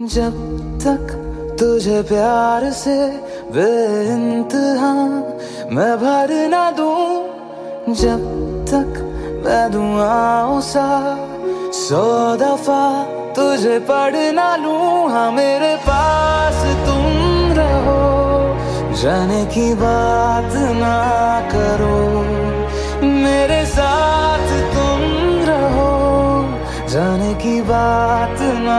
जब तक तुझे प्यार से बेइंतहा मैं भर ना दू, जब तक मैं दुआओं सा सौ दफ़ा तुझे पढ़ ना लू हाँ मेरे पास तुम रहो, जाने की बात ना करो, मेरे साथ तुम रहो, जाने की बात ना